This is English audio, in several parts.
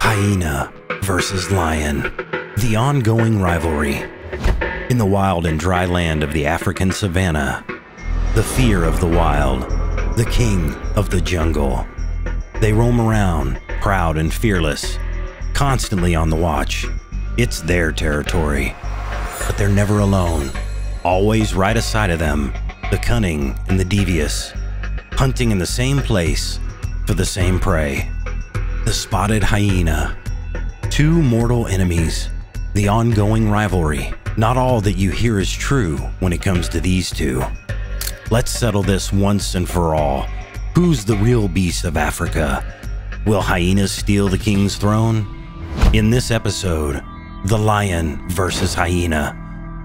Hyena versus lion. The ongoing rivalry. In the wild and dry land of the African savannah, the fear of the wild, the king of the jungle. They roam around, proud and fearless, constantly on the watch. It's their territory. But they're never alone. Always right aside of them, the cunning and the devious, hunting in the same place for the same prey. The spotted hyena. Two mortal enemies. The ongoing rivalry. Not all that you hear is true when it comes to these two. Let's settle this once and for all. Who's the real beast of Africa? Will hyenas steal the king's throne? In this episode, the lion versus hyena.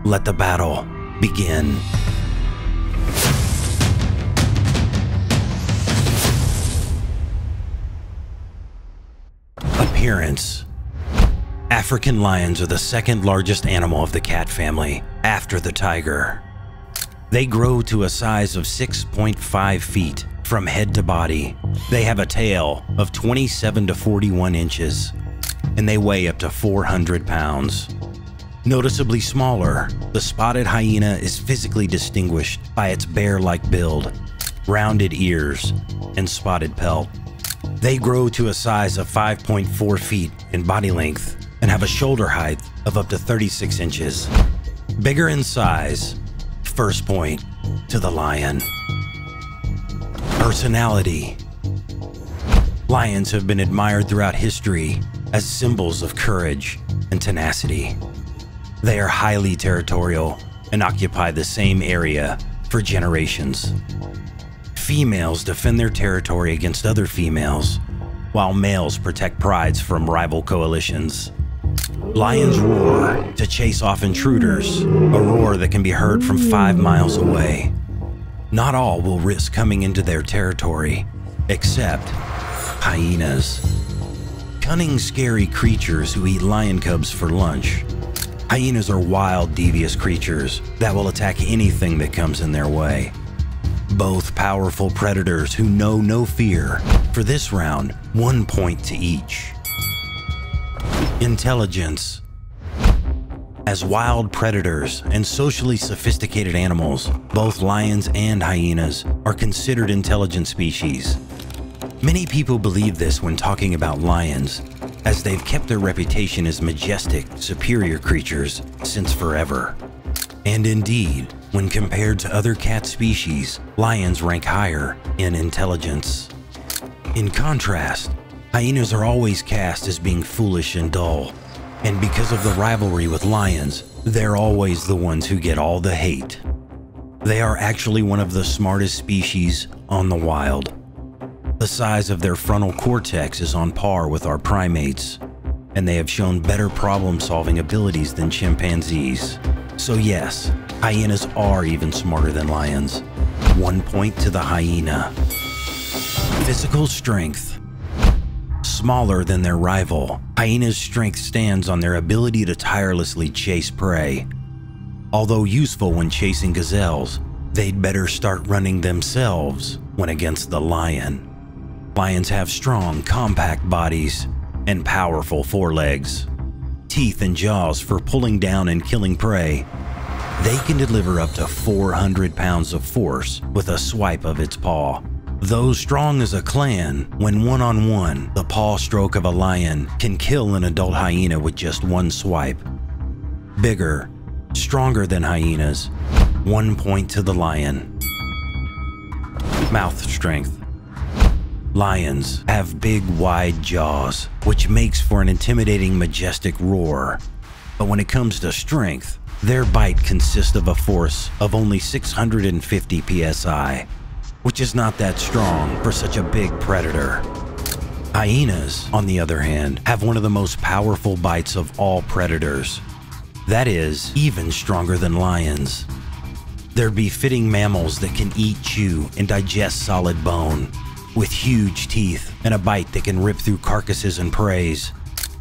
Let the battle begin. Appearance African lions are the second largest animal of the cat family, after the tiger. They grow to a size of 6.5 feet from head to body. They have a tail of 27 to 41 inches, and they weigh up to 400 pounds. Noticeably smaller, the spotted hyena is physically distinguished by its bear like build, rounded ears, and spotted pelt. They grow to a size of 5.4 feet in body length and have a shoulder height of up to 36 inches. Bigger in size, first point to the lion. Personality Lions have been admired throughout history as symbols of courage and tenacity. They are highly territorial and occupy the same area for generations. Females defend their territory against other females, while males protect prides from rival coalitions. Lions roar to chase off intruders, a roar that can be heard from five miles away. Not all will risk coming into their territory, except hyenas. Cunning, scary creatures who eat lion cubs for lunch. Hyenas are wild, devious creatures that will attack anything that comes in their way. Both powerful predators who know no fear. For this round, one point to each. Intelligence. As wild predators and socially sophisticated animals, both lions and hyenas are considered intelligent species. Many people believe this when talking about lions, as they've kept their reputation as majestic, superior creatures since forever. And indeed, when compared to other cat species, lions rank higher in intelligence. In contrast, hyenas are always cast as being foolish and dull, and because of the rivalry with lions, they're always the ones who get all the hate. They are actually one of the smartest species on the wild. The size of their frontal cortex is on par with our primates, and they have shown better problem solving abilities than chimpanzees. So, yes, hyenas are even smarter than lions. One point to the hyena. Physical strength. Smaller than their rival, hyena's strength stands on their ability to tirelessly chase prey. Although useful when chasing gazelles, they'd better start running themselves when against the lion. Lions have strong, compact bodies and powerful forelegs, teeth and jaws for pulling down and killing prey. They can deliver up to 400 pounds of force with a swipe of its paw. Though strong as a clan, when one on one, the paw stroke of a lion can kill an adult hyena with just one swipe. Bigger, stronger than hyenas, one point to the lion. Mouth strength. Lions have big, wide jaws, which makes for an intimidating, majestic roar. But when it comes to strength, their bite consists of a force of only 650 psi, which is not that strong for such a big predator. Hyenas, on the other hand, have one of the most powerful bites of all predators. That is, even stronger than lions. They're befitting mammals that can eat, chew, and digest solid bone, with huge teeth and a bite that can rip through carcasses and preys.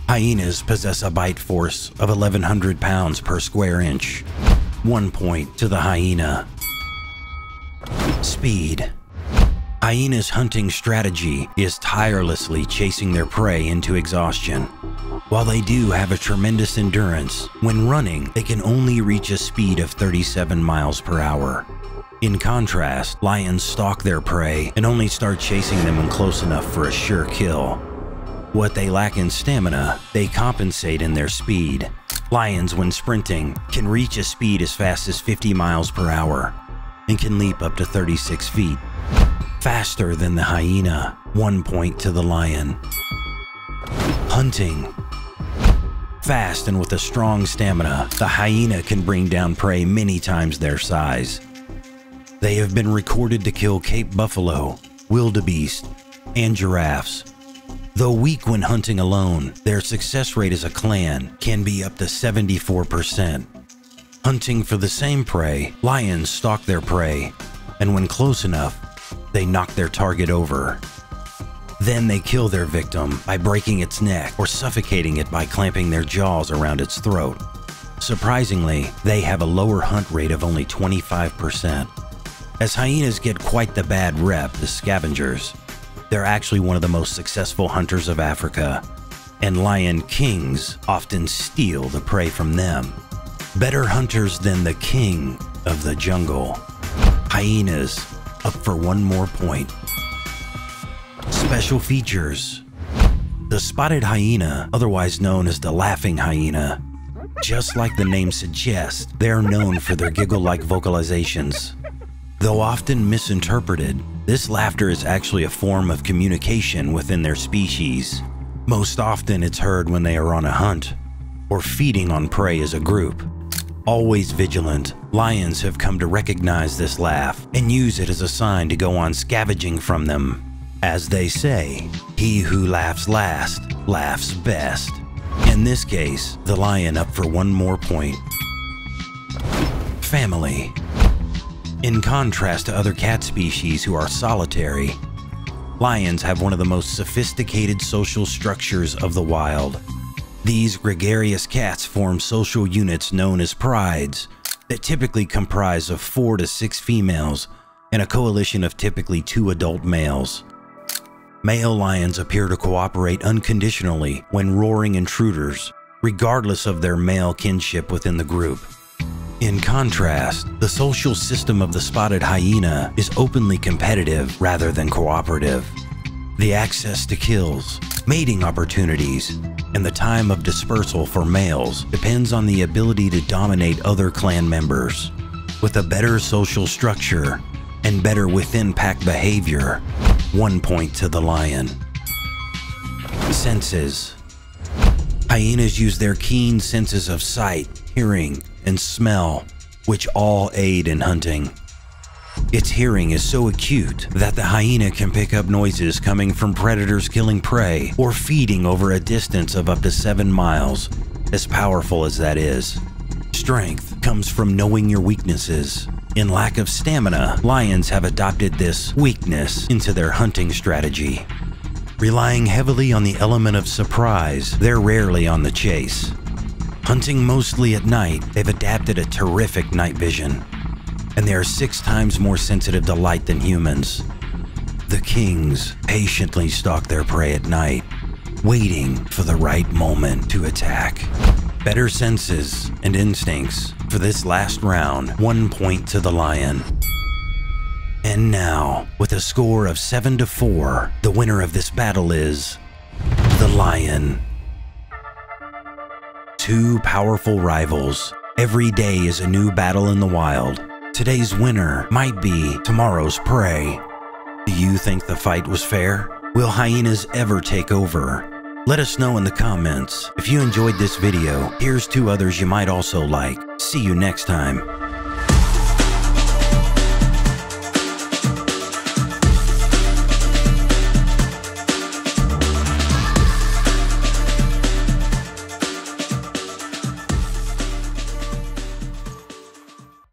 Hyenas possess a bite force of 1,100 pounds per square inch. One point to the hyena. Speed. Hyena's hunting strategy is tirelessly chasing their prey into exhaustion. While they do have a tremendous endurance, when running, they can only reach a speed of 37 miles per hour. In contrast, lions stalk their prey and only start chasing them when close enough for a sure kill. What they lack in stamina, they compensate in their speed. Lions, when sprinting, can reach a speed as fast as 50 miles per hour and can leap up to 36 feet. Faster than the hyena, one point to the lion. Hunting. Fast and with a strong stamina, the hyena can bring down prey many times their size. They have been recorded to kill Cape buffalo, wildebeest, and giraffes. Though weak when hunting alone, their success rate as a clan can be up to 74%. Hunting for the same prey, lions stalk their prey, and when close enough, they knock their target over. Then they kill their victim by breaking its neck or suffocating it by clamping their jaws around its throat. Surprisingly, they have a lower hunt rate of only 25%. As hyenas get quite the bad rep as scavengers, they're actually one of the most successful hunters of Africa, and lion kings often steal the prey from them. Better hunters than the king of the jungle. Hyenas up for one more point. Special features. The spotted hyena, otherwise known as the laughing hyena, just like the name suggests, they're known for their giggle-like vocalizations. Though often misinterpreted, this laughter is actually a form of communication within their species. Most often it's heard when they are on a hunt or feeding on prey as a group. Always vigilant, lions have come to recognize this laugh and use it as a sign to go on scavenging from them. As they say, he who laughs last laughs best. In this case, the lion up for one more point. Family. In contrast to other cat species who are solitary, lions have one of the most sophisticated social structures of the wild. These gregarious cats form social units known as prides that typically comprise of four to six females and a coalition of typically two adult males. Male lions appear to cooperate unconditionally when roaring intruders, regardless of their male kinship within the group. In contrast, the social system of the spotted hyena is openly competitive rather than cooperative. The access to kills, mating opportunities, and the time of dispersal for males depends on the ability to dominate other clan members. With a better social structure and better within pack behavior, one point to the lion. Senses Hyenas use their keen senses of sight, hearing, and smell, which all aid in hunting. Its hearing is so acute that the hyena can pick up noises coming from predators killing prey or feeding over a distance of up to 7 miles, as powerful as that is. Strength comes from knowing your weaknesses. In lack of stamina, lions have adopted this weakness into their hunting strategy. Relying heavily on the element of surprise, they're rarely on the chase. Hunting mostly at night, they've adapted a terrific night vision and they are six times more sensitive to light than humans. The kings patiently stalk their prey at night, waiting for the right moment to attack. Better senses and instincts for this last round, one point to the lion. And now, with a score of 7 to 4, the winner of this battle is the lion. Two powerful rivals. Every day is a new battle in the wild, Today's winner might be tomorrow's prey. Do you think the fight was fair? Will hyenas ever take over? Let us know in the comments. If you enjoyed this video, here's two others you might also like. See you next time.